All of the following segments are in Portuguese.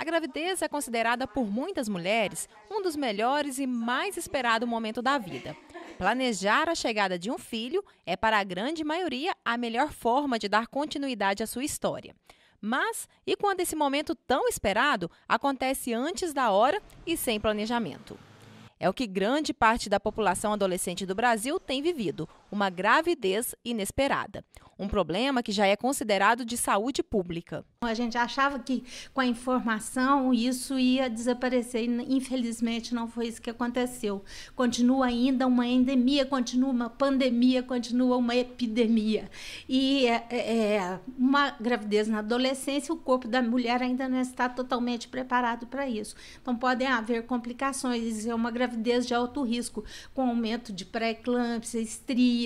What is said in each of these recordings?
A gravidez é considerada por muitas mulheres um dos melhores e mais esperado momento da vida. Planejar a chegada de um filho é, para a grande maioria, a melhor forma de dar continuidade à sua história. Mas e quando esse momento tão esperado acontece antes da hora e sem planejamento? É o que grande parte da população adolescente do Brasil tem vivido: uma gravidez inesperada. Um problema que já é considerado de saúde pública. A gente achava que com a informação isso ia desaparecer. Infelizmente, não foi isso que aconteceu. Continua ainda uma endemia, continua uma pandemia, continua uma epidemia. E é, é, é uma gravidez na adolescência, o corpo da mulher ainda não está totalmente preparado para isso. Então, podem haver complicações. É uma gravidez de alto risco, com aumento de pré-eclâmpsia,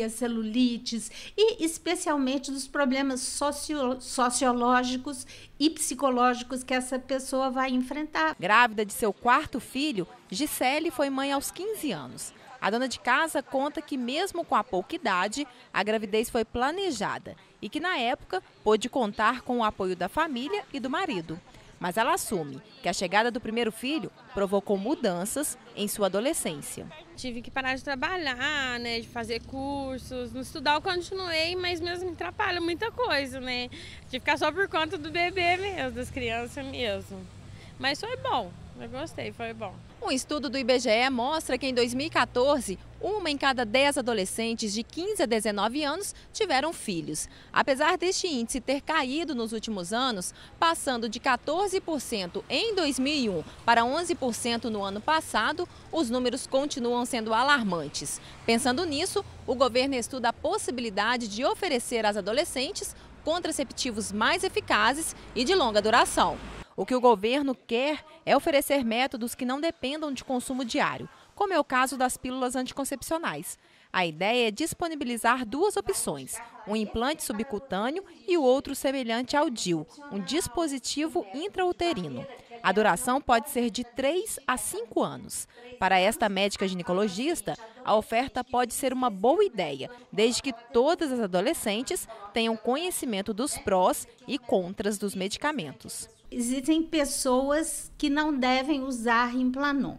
celulites e, especialmente, dos problemas socio sociológicos e psicológicos que essa pessoa vai enfrentar. Grávida de seu quarto filho, Gisele foi mãe aos 15 anos. A dona de casa conta que, mesmo com a pouca idade, a gravidez foi planejada e que, na época, pôde contar com o apoio da família e do marido mas ela assume que a chegada do primeiro filho provocou mudanças em sua adolescência. Tive que parar de trabalhar, né, de fazer cursos, no estudar eu continuei, mas mesmo me atrapalha muita coisa, né, de ficar só por conta do bebê mesmo, das crianças mesmo. Mas foi bom, eu gostei, foi bom. Um estudo do IBGE mostra que em 2014, uma em cada dez adolescentes de 15 a 19 anos tiveram filhos. Apesar deste índice ter caído nos últimos anos, passando de 14% em 2001 para 11% no ano passado, os números continuam sendo alarmantes. Pensando nisso, o governo estuda a possibilidade de oferecer às adolescentes contraceptivos mais eficazes e de longa duração. O que o governo quer é oferecer métodos que não dependam de consumo diário, como é o caso das pílulas anticoncepcionais. A ideia é disponibilizar duas opções, um implante subcutâneo e o outro semelhante ao DIL, um dispositivo intrauterino. A duração pode ser de 3 a 5 anos. Para esta médica ginecologista, a oferta pode ser uma boa ideia, desde que todas as adolescentes tenham conhecimento dos prós e contras dos medicamentos existem pessoas que não devem usar Implanon.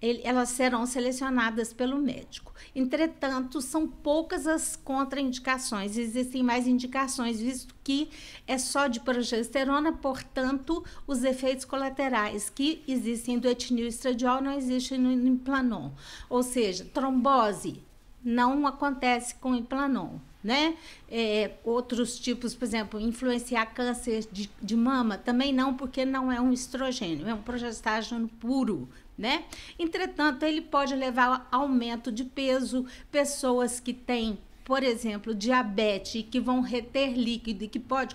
Ele, elas serão selecionadas pelo médico. Entretanto, são poucas as contraindicações, existem mais indicações, visto que é só de progesterona, portanto, os efeitos colaterais que existem do etinil estradiol não existem no Implanon. Ou seja, trombose não acontece com Implanon né? É, outros tipos, por exemplo, influenciar câncer de, de mama, também não, porque não é um estrogênio, é um progestágeno puro, né? Entretanto, ele pode levar a aumento de peso, pessoas que têm por exemplo, diabetes, que vão reter líquido e que pode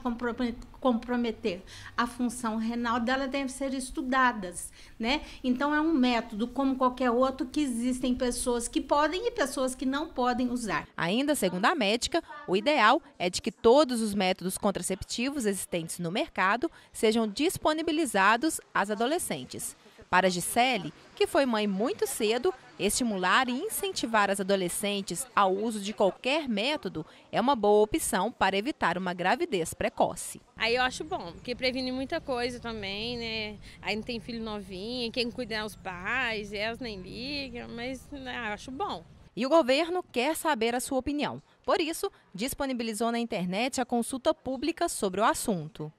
comprometer a função renal dela, devem ser estudadas, né? Então, é um método, como qualquer outro, que existem pessoas que podem e pessoas que não podem usar. Ainda segundo a médica, o ideal é de que todos os métodos contraceptivos existentes no mercado sejam disponibilizados às adolescentes. Para Gisele, que foi mãe muito cedo, estimular e incentivar as adolescentes ao uso de qualquer método é uma boa opção para evitar uma gravidez precoce. Aí eu acho bom, porque previne muita coisa também, né? Aí não tem filho novinho, quem cuida é os pais, elas nem ligam, mas né, eu acho bom. E o governo quer saber a sua opinião. Por isso, disponibilizou na internet a consulta pública sobre o assunto.